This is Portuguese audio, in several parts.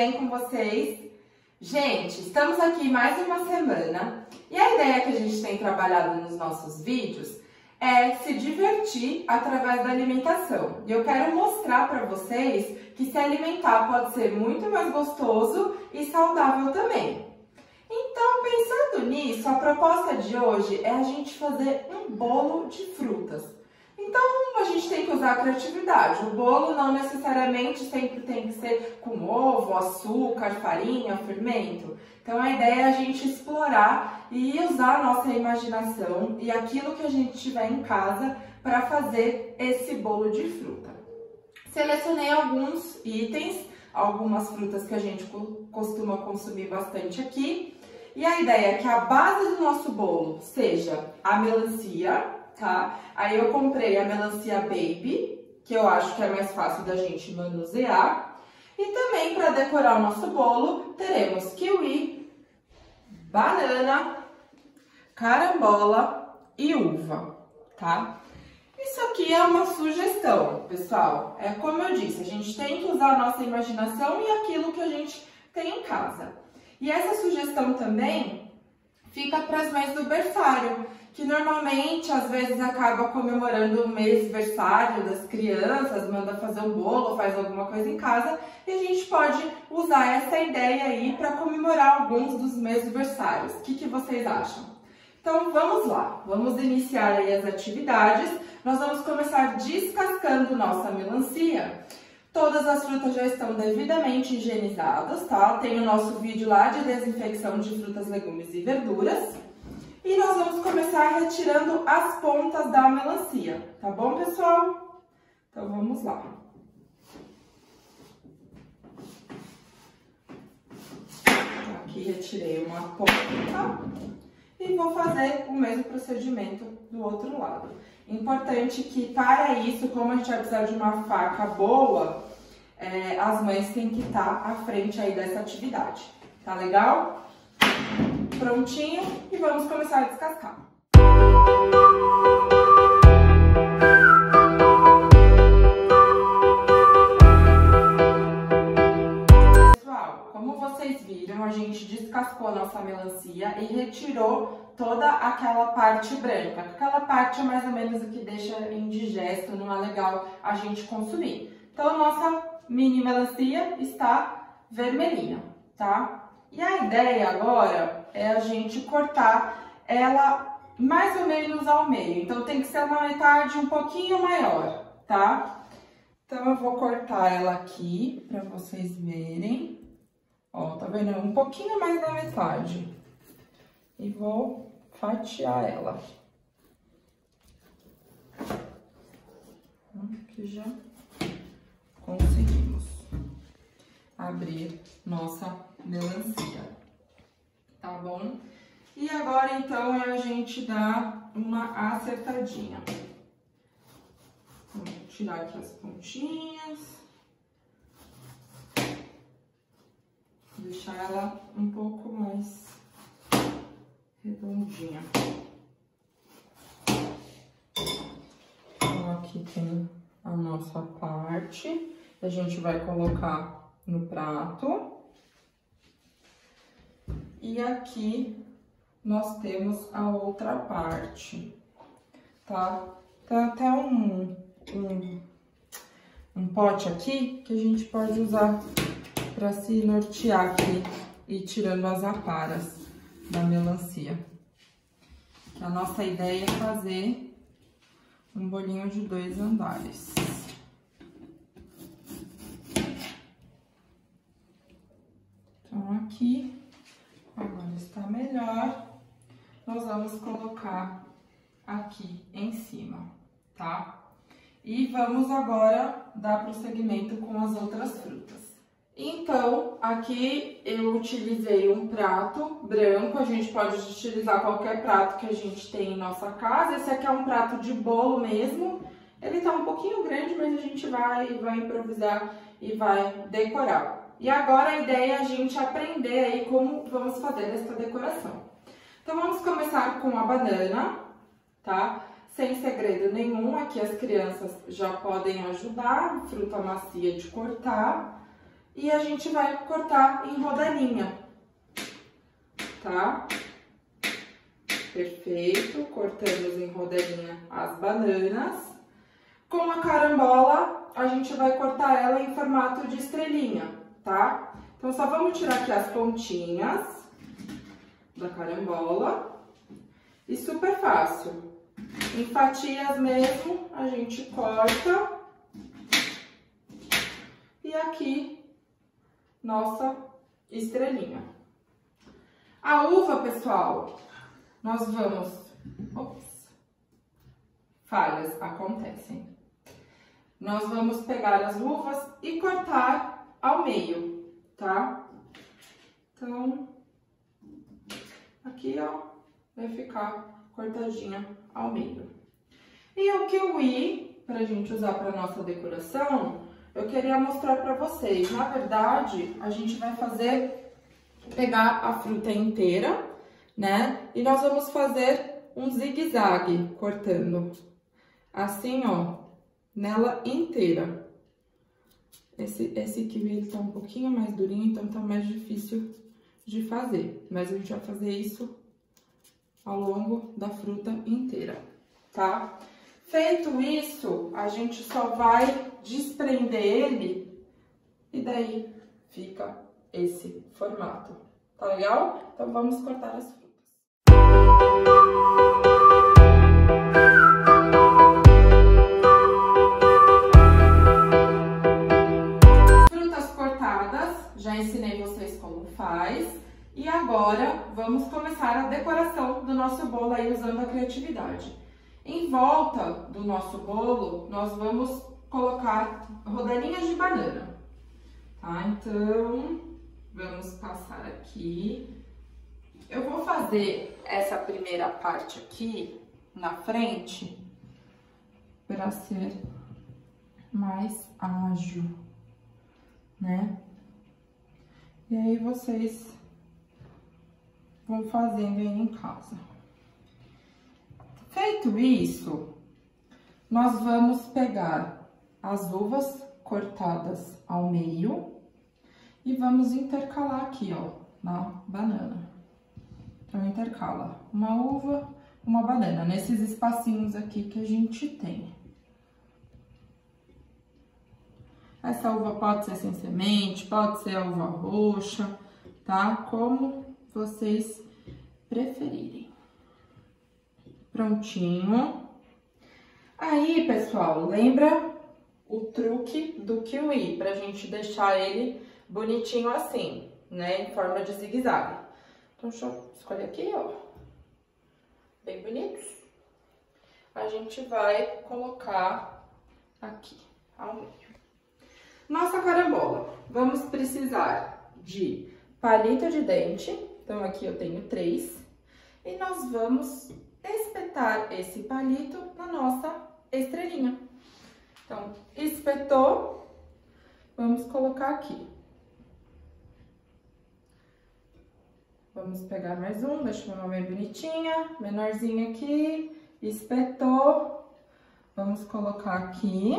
bem com vocês? Gente, estamos aqui mais uma semana e a ideia que a gente tem trabalhado nos nossos vídeos é se divertir através da alimentação. E eu quero mostrar para vocês que se alimentar pode ser muito mais gostoso e saudável também. Então, pensando nisso, a proposta de hoje é a gente fazer um bolo de frutas. Então, a gente tem que usar a criatividade. O bolo não necessariamente sempre tem que ser com ovo, açúcar, farinha, fermento. Então, a ideia é a gente explorar e usar a nossa imaginação e aquilo que a gente tiver em casa para fazer esse bolo de fruta. Selecionei alguns itens, algumas frutas que a gente costuma consumir bastante aqui. E a ideia é que a base do nosso bolo seja a melancia, tá? Aí eu comprei a melancia baby, que eu acho que é mais fácil da gente manusear. E também para decorar o nosso bolo, teremos kiwi, banana, carambola e uva, tá? Isso aqui é uma sugestão, pessoal. É como eu disse, a gente tem que usar a nossa imaginação e aquilo que a gente tem em casa. E essa sugestão também fica para as mães do berçário que normalmente às vezes acaba comemorando o mês versário das crianças, manda fazer um bolo, faz alguma coisa em casa, e a gente pode usar essa ideia aí para comemorar alguns dos meses versários. O que, que vocês acham? Então vamos lá, vamos iniciar aí as atividades. Nós vamos começar descascando nossa melancia. Todas as frutas já estão devidamente higienizadas, tá? Tem o nosso vídeo lá de desinfecção de frutas, legumes e verduras. E nós vamos começar retirando as pontas da melancia, tá bom, pessoal? Então, vamos lá. Aqui retirei uma ponta e vou fazer o mesmo procedimento do outro lado. Importante que para isso, como a gente vai precisar de uma faca boa, é, as mães têm que estar à frente aí dessa atividade. Tá legal? prontinho e vamos começar a descascar. Pessoal, como vocês viram, a gente descascou a nossa melancia e retirou toda aquela parte branca. Aquela parte é mais ou menos o que deixa indigesto, não é legal a gente consumir. Então, nossa mini melancia está vermelhinha, tá? E a ideia agora é a gente cortar ela mais ou menos ao meio. Então, tem que ser uma metade um pouquinho maior, tá? Então, eu vou cortar ela aqui pra vocês verem. Ó, tá vendo? Um pouquinho mais da metade. E vou fatiar ela. Aqui já conseguimos abrir nossa melancia tá bom? E agora, então, é a gente dar uma acertadinha. Vou tirar aqui as pontinhas. Deixar ela um pouco mais redondinha. Então, aqui tem a nossa parte. A gente vai colocar no prato. E aqui nós temos a outra parte, tá? Tem até um, um, um pote aqui que a gente pode usar para se nortear aqui e tirando as aparas da melancia. A nossa ideia é fazer um bolinho de dois andares. Então, aqui Agora está melhor. Nós vamos colocar aqui em cima, tá? E vamos agora dar prosseguimento com as outras frutas. Então, aqui eu utilizei um prato branco, a gente pode utilizar qualquer prato que a gente tem em nossa casa. Esse aqui é um prato de bolo mesmo. Ele tá um pouquinho grande, mas a gente vai, vai improvisar e vai decorar. E agora a ideia é a gente aprender aí como vamos fazer essa decoração. Então vamos começar com a banana, tá? Sem segredo nenhum, aqui as crianças já podem ajudar, fruta macia de cortar. e a gente vai cortar em rodelinha, tá? Perfeito, cortamos em rodelinha as bananas. Com a carambola, a gente vai cortar ela em formato de estrelinha, tá? Então, só vamos tirar aqui as pontinhas da carambola. E super fácil. Em fatias mesmo, a gente corta. E aqui, nossa estrelinha. A uva, pessoal, nós vamos... Ops, falhas acontecem. Nós vamos pegar as uvas e cortar ao meio, tá? Então, aqui, ó, vai ficar cortadinha ao meio. E o kiwi, pra gente usar pra nossa decoração, eu queria mostrar pra vocês. Na verdade, a gente vai fazer, pegar a fruta inteira, né? E nós vamos fazer um zigue-zague cortando. Assim, ó, nela inteira. Esse, esse kiwi ele tá um pouquinho mais durinho, então tá mais difícil de fazer. Mas a gente vai fazer isso ao longo da fruta inteira, tá? Feito isso, a gente só vai desprender ele e daí fica esse formato, tá legal? Então, vamos cortar as frutas. Frutas agora, vamos começar a decoração do nosso bolo aí usando a criatividade. Em volta do nosso bolo, nós vamos colocar rodelinhas de banana, tá? Então, vamos passar aqui. Eu vou fazer essa primeira parte aqui na frente para ser mais ágil, né? E aí vocês vão fazendo aí em casa. Feito isso, nós vamos pegar as uvas cortadas ao meio e vamos intercalar aqui, ó, na banana. Então, intercala uma uva, uma banana, nesses espacinhos aqui que a gente tem. Essa uva pode ser sem semente, pode ser a uva roxa, tá? Como vocês preferirem. Prontinho. Aí, pessoal, lembra o truque do kiwi, pra gente deixar ele bonitinho assim, né, em forma de zigue-zague. Então, deixa eu escolher aqui, ó, bem bonito. A gente vai colocar aqui, ao meio. Nossa carambola, vamos precisar de palito de dente, então aqui eu tenho três, e nós vamos espetar esse palito na nossa estrelinha. Então, espetou, vamos colocar aqui. Vamos pegar mais um, deixa uma bem bonitinha, menorzinha aqui, espetou. Vamos colocar aqui.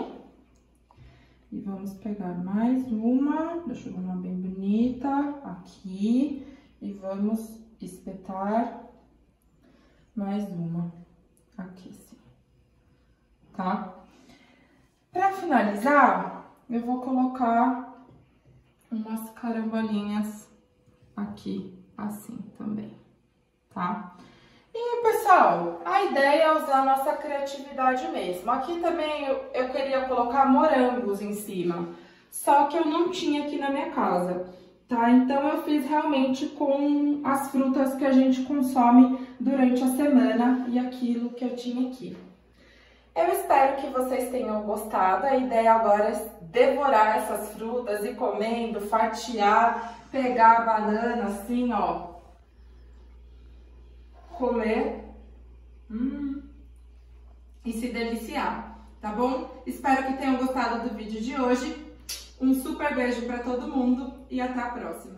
E vamos pegar mais uma, deixa eu ver uma bem bonita, aqui. E vamos espetar mais uma aqui, sim. Tá? Pra finalizar, eu vou colocar umas carambolinhas aqui assim também, tá? E, pessoal, a ideia é usar a nossa criatividade mesmo. Aqui também eu, eu queria colocar morangos em cima, só que eu não tinha aqui na minha casa, tá? Então, eu fiz realmente com as frutas que a gente consome durante a semana e aquilo que eu tinha aqui. Eu espero que vocês tenham gostado. A ideia agora é devorar essas frutas e comendo, fatiar, pegar a banana assim, ó. Comer. Hum, e se deliciar, tá bom? Espero que tenham gostado do vídeo de hoje. Um super beijo para todo mundo e até a próxima.